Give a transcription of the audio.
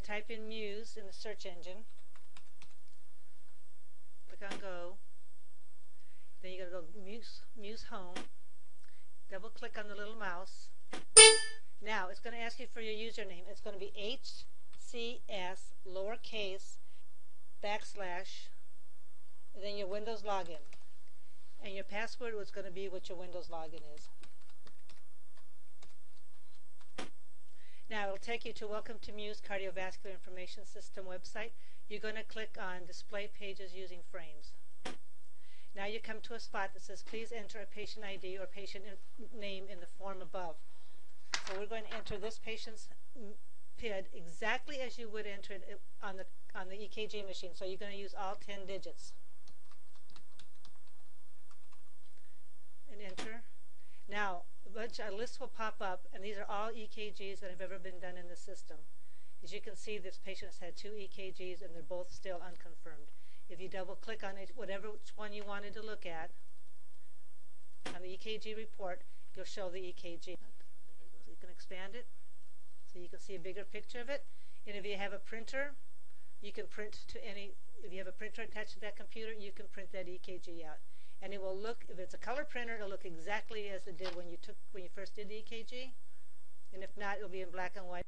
to type in Muse in the search engine. Click on Go. Then you're going to go Muse, Muse Home. Double click on the little mouse. Now, it's going to ask you for your username. It's going to be HCS lowercase backslash and then your Windows login. And your password was going to be what your Windows login is. Now it'll take you to Welcome to Muse Cardiovascular Information System website. You're going to click on Display Pages Using Frames. Now you come to a spot that says please enter a patient ID or patient name in the form above. So we're going to enter this patient's PID exactly as you would enter it uh, on the on the EKG machine. So you're going to use all 10 digits. And enter. Now, a, bunch, a list will pop up, and these are all EKGs that have ever been done in the system. As you can see, this patient has had two EKGs, and they're both still unconfirmed. If you double click on it, whatever one you wanted to look at, on the EKG report, you'll show the EKG. So you can expand it, so you can see a bigger picture of it. And if you have a printer, you can print to any, if you have a printer attached to that computer, you can print that EKG out. And it will look, if it's a color printer, it'll look exactly as it did when you took, when you first did the EKG. And if not, it'll be in black and white.